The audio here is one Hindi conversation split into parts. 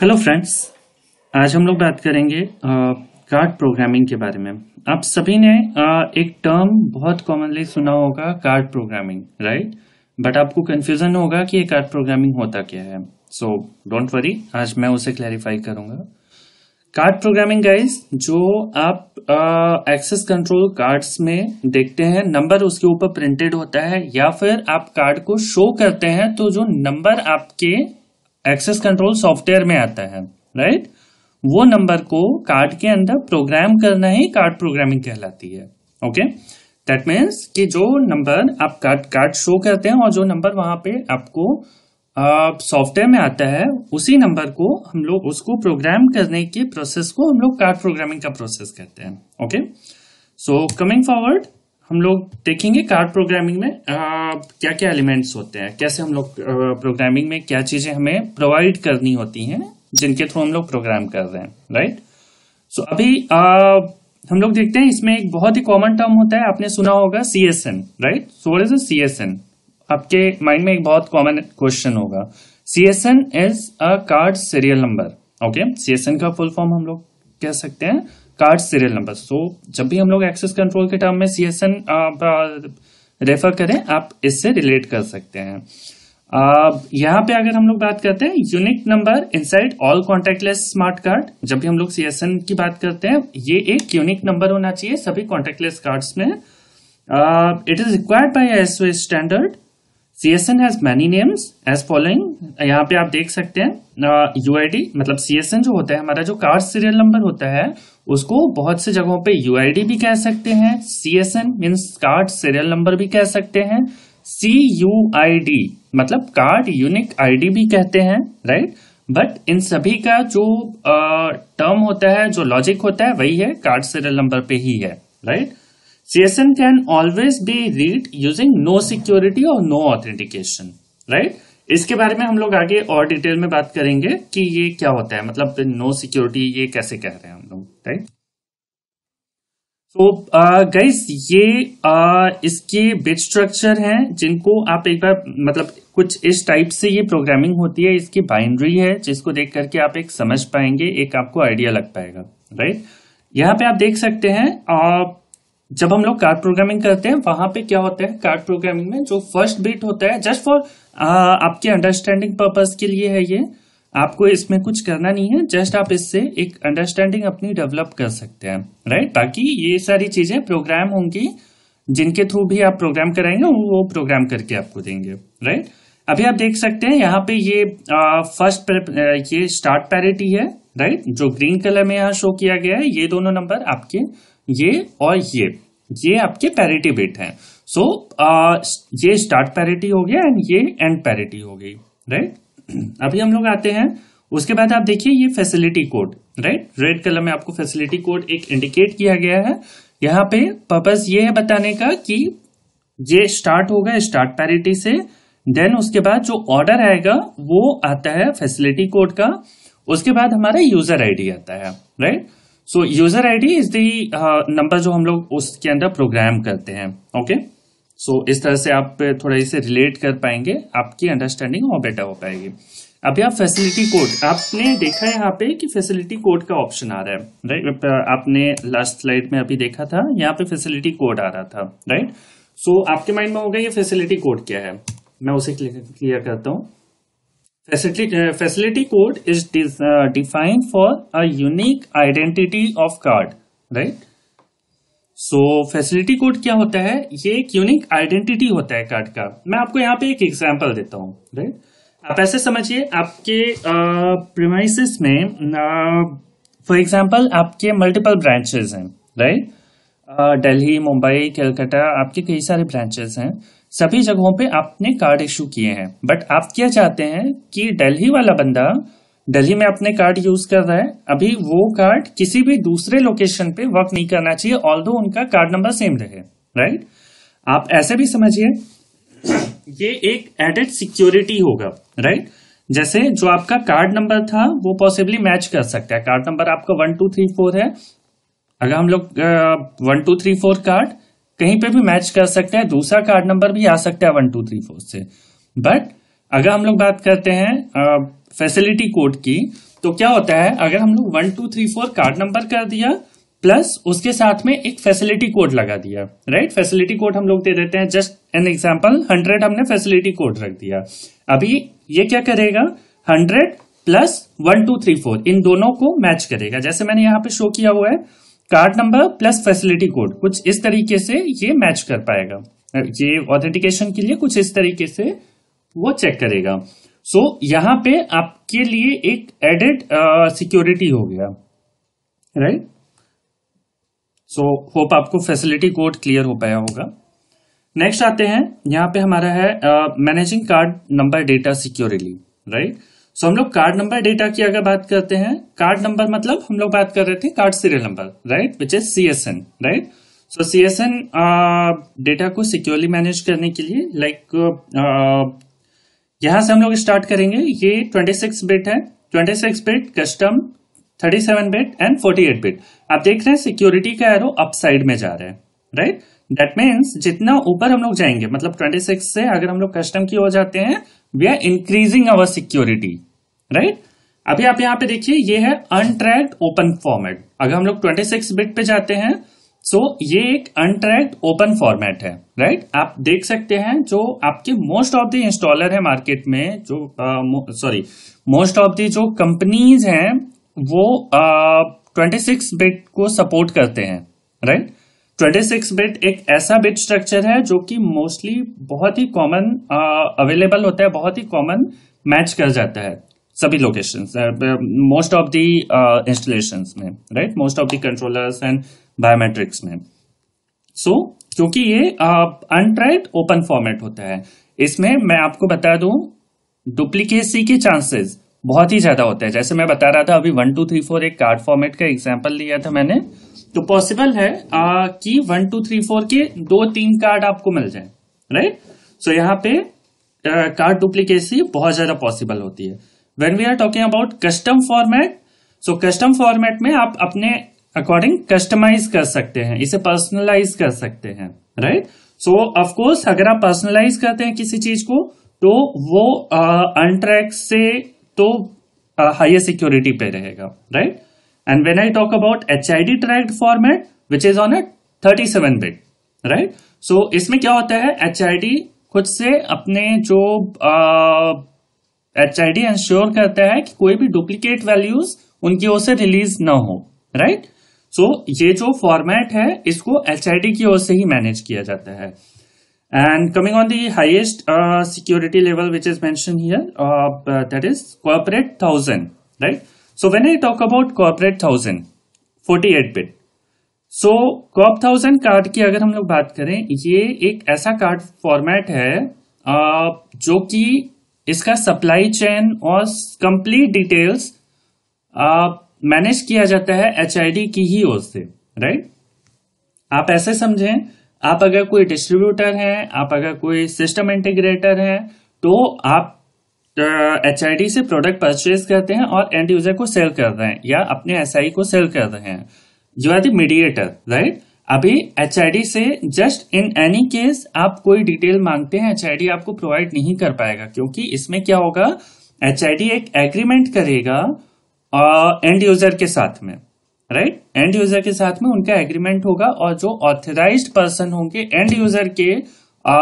हेलो फ्रेंड्स आज हम लोग बात करेंगे कार्ड प्रोग्रामिंग के बारे में। आप सभी ने uh, एक टर्म बहुत कॉमनली सुना होगा कार्ड प्रोग्रामिंग राइट बट आपको कंफ्यूजन होगा कि ये कार्ड प्रोग्रामिंग होता क्या है। सो डोंट वरी आज मैं उसे क्लैरिफाई करूँगा। कार्ड प्रोग्रामिंग गाइस जो आप एक्सेस कंट्रोल कार्ड्स में देखते हैं नंबर उसके ऊपर प्रिंटेड होता है या फिर आप कार्ड को शो करते हैं तो जो नंबर आपके एक्सेस कंट्रोल सॉफ्टवेयर में आता है राइट वो नंबर को कार्ड के अंदर प्रोग्राम करना ही कार्ड प्रोग्रामिंग कहलाती है ओके दैट मीन्स कि जो नंबर आप कार्ड कार्ड शो करते हैं और जो नंबर वहाँ पे आपको सॉफ्टवेयर में आता है, उसी नंबर को हम लोग, उसको प्रोग्राम करने के प्रोसेस को हम लोग कार्ड प्रोग्रामिंग का प्रोसेस कहते हैं ओके सो कमिंग फॉरवर्ड हम लोग देखेंगे कार्ड प्रोग्रामिंग में आ, क्या क्या एलिमेंट्स होते हैं कैसे हम लोग प्रोग्रामिंग में क्या चीज़ें हमें प्रोवाइड करनी होती हैं जिनके थ्रू हम लोग प्रोग्राम कर रहे हैं राइट सो so, अभी आ, हम लोग देखते हैं इसमें एक बहुत ही कॉमन टर्म होता है आपने सुना होगा C S N right so what is C S N आपके माइंड में एक बहुत कॉमन क्वेश्चन होगा। C S N is a card serial number okay C S N का फुल फॉर्म हम लोग कह सकते हैं। Card serial number. सो जब भी हम लोग एक्सेस कंट्रोल के टर्म में सी एस एन रेफर करें आप इससे रिलेट कर सकते हैं। यहाँ पे अगर हम लोग बात करते हैं unique number inside all contactless smart card जब भी हम लोग सीएसएन की बात करते हैं ये एक यूनिक नंबर होना चाहिए सभी कॉन्टेक्टलेस कार्ड्स में। It is required by S standard CSN has many names as following यहाँ पे आप देख सकते हैं यूआईडी uh, मतलब CSN जो होता है हमारा जो कार्ड सीरियल नंबर होता है उसको बहुत से जगहों पे यूआईडी भी कह सकते हैं CSN means card serial number भी कह सकते हैं सी यू आई डी मतलब कार्ड यूनिक आईडी भी कहते हैं राइट बट इन सभी का जो टर्म होता है जो लॉजिक होता है वही है कार्ड सीरियल नंबर पे ही है right CSN can always be read using no security or no authentication, right? इसके बारे में हम लोग आगे और डिटेल में बात करेंगे कि ये क्या होता है मतलब नो सिक्योरिटी ये कैसे कह रहे हैं हम लोग राइट तो गाइस ये uh, इसके बिट स्ट्रक्चर है जिनको आप एक बार मतलब कुछ इस टाइप से ये प्रोग्रामिंग होती है इसकी बाइंड्री है जिसको देख करके आप एक समझ पाएँगे एक आपको आइडिया लग पाएगा राइट यहाँ पे आप देख सकते हैं uh, जब हम लोग कार्ड प्रोग्रामिंग करते हैं, वहाँ पे क्या होता है? कार्ड प्रोग्रामिंग में जो फ़र्स्ट बिट होता है जस्ट फॉर आपके अंडरस्टैंडिंग पर्पज के लिए है ये। आपको इसमें कुछ करना नहीं है जस्ट आप इससे एक अंडरस्टैंडिंग अपनी डेवलप कर सकते हैं राइट बाकी ये सारी चीज़ें प्रोग्राम होंगी, जिनके थ्रू भी आप प्रोग्राम कराएँगे, वो प्रोग्राम करके आपको देंगे राइट अभी आप देख सकते हैं, यहाँ पे ये फ़र्स्ट ये स्टार्ट पैरिटी है राइट जो ग्रीन कलर में यहाँ शो किया गया है, ये दोनों नंबर आपके ये और ये ये आपके पैरिटी बिट हैं। सो so, ये स्टार्ट पैरिटी हो गया एंड ये एंड पैरिटी हो गई राइट अभी हम लोग आते हैं उसके बाद आप देखिए ये facility code right red colour में आपको फैसिलिटी कोड एक इंडिकेट किया गया है। यहाँ पे पर्पज ये है बताने का कि ये स्टार्ट होगा स्टार्ट पैरिटी से देन उसके बाद जो ऑर्डर आएगा वो आता है फैसिलिटी कोड का। उसके बाद हमारा यूज़र आईडी आता है right so user ID is the number जो हम लोग उसके अंदर प्रोग्राम करते हैं ओके okay? सो so, इस तरह से आप थोड़ा इसे रिलेट कर पाएँगे आपकी अंडरस्टैंडिंग और बेटर हो पाएगी। अभी आप फैसिलिटी कोड आपने देखा है यहाँ पे कि फैसिलिटी कोड का ऑप्शन आ रहा है राइट आपने लास्ट स्लाइड में अभी देखा था यहाँ पे फैसिलिटी कोड आ रहा था राइट सो so, आपके माइंड में होगा ये फैसिलिटी कोड क्या है? मैं उसे क्लियर करता हूँ। Code is uh, defined for a unique identity of card, right? So facility code क्या होता है? ये एक यूनिक आइडेंटिटी होता है कार्ड का। मैं आपको यहाँ पे एक एग्जांपल देता हूँ राइट आप ऐसे समझिए आपके प्रीमाइसिस uh, में फॉर uh, एग्जांपल आपके मल्टीपल ब्रांचेस हैं राइट दिल्ली, मुंबई, कलकत्ता, आपके कई सारे ब्रांचेस हैं। सभी जगहों पे आपने कार्ड इशू किए हैं। बट आप क्या चाहते हैं कि दिल्ली वाला बंदा, दिल्ली में अपने कार्ड यूज़ कर रहा है, अभी वो कार्ड किसी भी दूसरे लोकेशन पे वर्क नहीं करना चाहिए ऑल उनका कार्ड नंबर सेम रहे राइट आप ऐसे भी समझिए, ये एक एडेड सिक्योरिटी होगा राइट जैसे जो आपका कार्ड नंबर था, वो पॉसिबली मैच कर सकता है। कार्ड नंबर आपका वन टू थ्री फोर है अगर हम लोग one two three four card कहीं पे भी मैच कर सकते हैं, दूसरा कार्ड नंबर भी आ सकता है वन टू थ्री फोर से। बट अगर हम लोग बात करते हैं फैसिलिटी कोड की तो क्या होता है, अगर हम लोग one two three four card number कर दिया प्लस उसके साथ में एक फैसिलिटी कोड लगा दिया राइट फैसिलिटी कोड हम लोग दे देते हैं जस्ट एन एग्ज़ाम्पल हंड्रेड हमने फैसिलिटी कोड रख दिया। अभी ये क्या करेगा hundred plus one two three four इन दोनों को मैच करेगा। जैसे मैंने यहाँ पे शो किया हुआ है card number plus facility code कुछ इस तरीके से ये मैच कर पाएगा। ये ऑथेंटिकेशन के लिए कुछ इस तरीके से वो चेक करेगा। सो so, यहाँ पे आपके लिए एक एडेड सिक्योरिटी uh, हो गया। राइट सो होप आपको फैसिलिटी कोड क्लियर हो पाया होगा। नेक्स्ट आते हैं। यहाँ पे हमारा है managing card number data security right so हम लोग कार्ड नंबर डेटा की अगर बात करते हैं कार्ड नंबर मतलब हम लोग बात कर रहे थे card serial number right which is C S N right so C S N data को सिक्योरली मैनेज करने के लिए लाइक like, uh, यहाँ से हम लोग स्टार्ट करेंगे। ये 26 बिट है। 26 bit custom 37 bit and 48 bit आप देख रहे हैं सिक्योरिटी का एरो अप साइड में जा रहा है राइट दैट मीन्स जितना ऊपर हम लोग जाएँगे मतलब 26 से अगर हम लोग कस्टम की ओर जाते हैं we are increasing our security right अभी आप यहाँ पे देखिए ये है अनट्रैक्ड ओपन फॉर्मेट अगर हम लोग 26 बिट पे जाते हैं सो so, ये एक अनट्रैक्ड ओपन फॉर्मेट है. Right right? आप देख सकते हैं जो आपके मोस्ट ऑफ़ द इंस्टॉलर है मार्केट में जो सॉरी मोस्ट ऑफ़ द जो कंपनीज़ हैं वो ट्वेंटी सिक्स बिट को सपोर्ट करते हैं. राइट ट्वेंटी सिक्स बिट एक ऐसा बिट स्ट्रक्चर है जो कि मोस्टली बहुत ही कॉमन अवेलेबल होता है बहुत ही कॉमन मैच कर जाता है. सभी location most of the installation में right most of the controllers and biometrics में। सो so, क्योंकि ये अनट्राइड ओपन फॉर्मेट होता है इसमें मैं आपको बता दूँ डुप्लीकेसी के चांसेस बहुत ही ज़्यादा होते हैं। जैसे मैं बता रहा था अभी वन टू थ्री फोर एक कार्ड फॉर्मेट का एग्ज़ाम्पल लिया था मैंने तो पॉसिबल है आ, कि वन टू थ्री फोर के दो तीन कार्ड आपको मिल जाए राइट सो यहाँ पे कार्ड डुप्लीकेसी बहुत ज़्यादा पॉसिबल होती है। When we are talking about custom format so custom format में आप अपने अकॉर्डिंग कस्टमाइज कर सकते हैं, इसे पर्सनलाइज कर सकते हैं राइट सो ऑफकोर्स अगर आप पर्सनलाइज करते हैं किसी चीज़ को तो वो अनट्रैक से तो हाइयर सिक्योरिटी पे रहेगा right and when I talk about H I D tracked format which is on a thirty seven bit right so इसमें क्या होता है? एच आई डी खुद से अपने जो एच आई डी इंश्योर करता है कि कोई भी डुप्लीकेट वैल्यूज़ उनकी ओर से रिलीज़ ना हो राइट? सो so, ये जो फॉर्मेट है इसको एच आई डी की ओर से ही मैनेज किया जाता है and coming on the highest security level which is here that is corporate thousand right so when I talk about corporate thousand forty eight bit so corp thousand card की अगर हम लोग बात करें ये एक ऐसा कार्ड फॉर्मेट है uh, जो कि इसका सप्लाई चेन और कंप्लीट डिटेल्स मैनेज किया जाता है एचआईडी की ही ओर से राइट आप ऐसे समझें आप अगर कोई डिस्ट्रीब्यूटर हैं आप अगर कोई सिस्टम इंटीग्रेटर हैं तो आप एच uh, से प्रोडक्ट परचेज करते हैं और एंड यूज़र को सेल कर रहे हैं या अपने एसआई को सेल कर रहे हैं। यू आर मीडिएटर राइट अभी एच से जस्ट इन एनी केस आप कोई डिटेल मांगते हैं एच आपको प्रोवाइड नहीं कर पाएगा क्योंकि इसमें क्या होगा? एच एक एग्रीमेंट करेगा एंड यूज़र के साथ में राइट एंड यूज़र के साथ में उनका एग्रीमेंट होगा और जो ऑथराइज पर्सन होंगे एंड यूज़र के आ,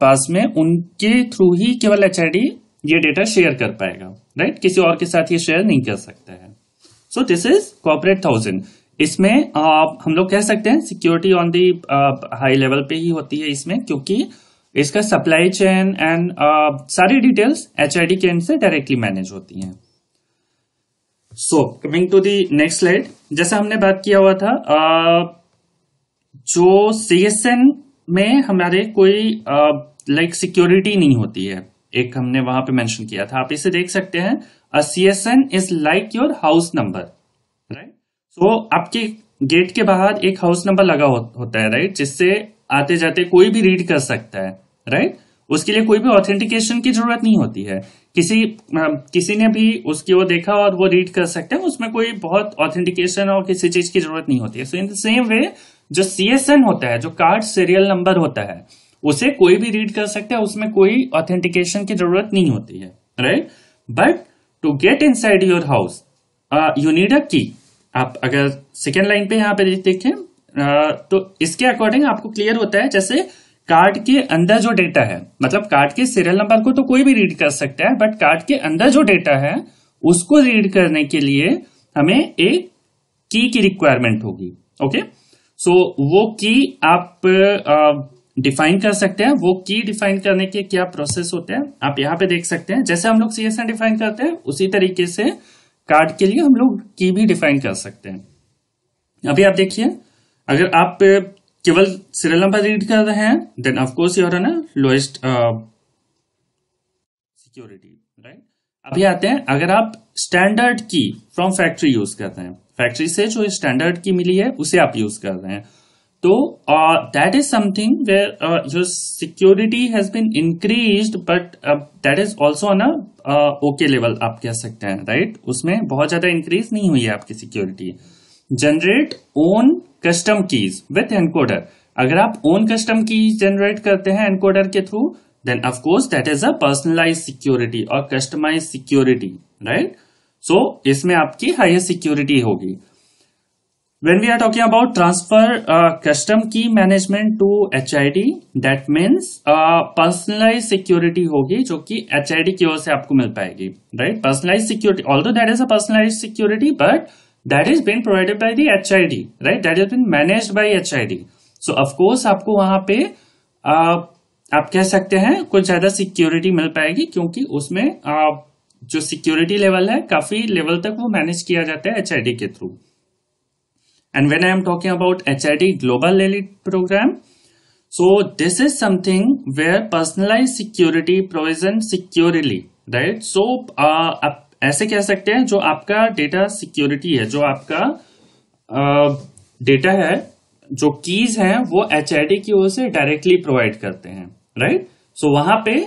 पास में उनके थ्रू ही केवल एच ये डेटा शेयर कर पाएगा राइट किसी और के साथ ये शेयर नहीं कर सकता है। So this is corporate thousand इसमें आ, हम लोग कह सकते हैं security on the high level पे ही होती है इसमें क्योंकि इसका सप्लाई चेन एंड सारी डिटेल्स एच आई के एंड से डायरेक्टली मैनेज होती हैं। So coming to the next slide जैसा हमने बात किया हुआ था आ, जो सीएसएन में हमारे कोई लाइक uh, सिक्योरिटी like नहीं होती है। एक हमने वहाँ पे मेंशन किया था। आप इसे देख सकते हैं। अ an is like your house number so आपके गेट के बाहर एक हाउस नंबर लगा हो, होता है राइट? जिससे आते जाते कोई भी रीड कर सकता है राइट? उसके लिए कोई भी ऑथेंटिकेशन की ज़रूरत नहीं होती है किसी किसी ने भी उसकी वो देखा और वो रीड कर सकते हैं उसमें कोई बहुत ऑथेंटिकेशन और किसी चीज़ की ज़रूरत नहीं होती है सो इन द सेम वे जो सीएसएन होता है जो कार्ड सीरियल नंबर होता है उसे कोई भी रीड कर सकता है उसमें कोई ऑथेंटिकेशन की ज़रूरत नहीं होती है right but to get inside your house you need a key आप अगर सेकेंड लाइन पे यहाँ पे देखें तो इसके अकॉर्डिंग आपको क्लियर होता है, जैसे कार्ड के अंदर जो डेटा है मतलब कार्ड के सीरियल नंबर को तो कोई भी रीड कर सकता है बट कार्ड के अंदर जो डेटा है, उसको रीड करने के लिए हमें एक की की रिक्वायरमेंट होगी ओके सो वो की आप डिफाइन कर सकते हैं, वो की डिफाइन करने के क्या प्रोसेस होते हैं, आप यहाँ पे देख सकते हैं, जैसे हम लोग सीएसएन डिफाइन करते हैं, उसी तरीके से कार्ड के लिए हम लोग की भी डिफाइन कर सकते हैं। अभी आप देखिए, अगर आप केवल सीरियल नंबर रीड कर रहे हैं देन ऑफकोर्स यूर ना लोएस्ट सिक्योरिटी राइट अभी आते हैं, अगर आप स्टैंडर्ड की फ्रॉम फैक्ट्री यूज़ कर रहे हैं फैक्ट्री से जो स्टैंडर्ड की मिली है, उसे आप यूज़ कर रहे हैं। तो that is something where your security has been increase but that is also on okay level आप कह सकते हैं राइट right? उसमें बहुत ज़्यादा इंक्रीज नहीं हुई है आपकी security generate own custom keys with encoder अगर आप ओन कस्टम कीज जनरेट करते हैं एनकोडर के through then of course that is a personalize security और कस्टमाइज सिक्योरिटी राइट सो इसमें आपकी हाइएस्ट सिक्योरिटी होगी। When we are talking about transfer uh, custom key management to HID that means uh, personalized security होगी जो कि HID की ओर से आपको मिल पाएगी right personalized security although that is a personalized security but that is been provided by the HID, right? That has been managed by HID. So of course आपको वहाँ पे आ, आप कह सकते हैं कुछ ज़्यादा सिक्योरिटी मिल पाएगी क्योंकि उसमें आ, जो सिक्योरिटी लेवल है काफ़ी लेवल तक वो मैनेज किया जाता है HID के through and when I am talking about H I D global elite program so this is something where personalize security provision securely right so ऐसे कह सकते हैं जो आपका डेटा सिक्योरिटी है जो आपका डेटा है जो कीज हैं वो एच की ओर से डायरेक्टली प्रोवाइड करते हैं राइट सो so, वहाँ पे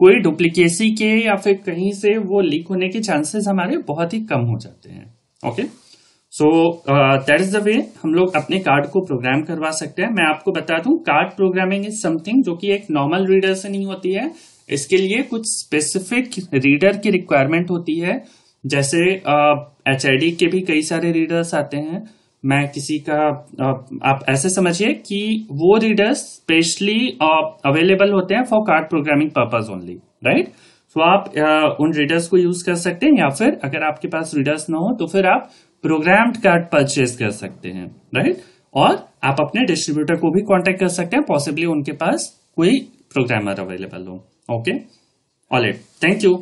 कोई डुप्लीकेसी के या फिर कहीं से वो लीक होने के चांसेस हमारे बहुत ही कम हो जाते हैं okay so that is the way हम लोग अपने कार्ड को प्रोग्राम करवा सकते हैं। मैं आपको बता दूँ कार्ड प्रोग्रामिंग इज़ समथिंग जो कि एक नॉर्मल रीडर से नहीं होती है। इसके लिए कुछ स्पेसिफिक रीडर की रिक्वायरमेंट होती है। जैसे एच uh, के भी कई सारे रीडर्स आते हैं। मैं किसी का आप ऐसे समझिए कि वो रीडर्स स्पेशली अवेलेबल होते हैं for card programming purpose only right so आप उन रीडर्स को यूज़ कर सकते हैं या फिर अगर आपके पास रीडर्स ना हो तो फिर आप प्रोग्राम्ड कार्ड परचेज कर सकते हैं राइट और आप अपने डिस्ट्रीब्यूटर को भी कॉन्टेक्ट कर सकते हैं पॉसिबली उनके पास कोई प्रोग्रामर अवेलेबल हो okay all right. Thank you.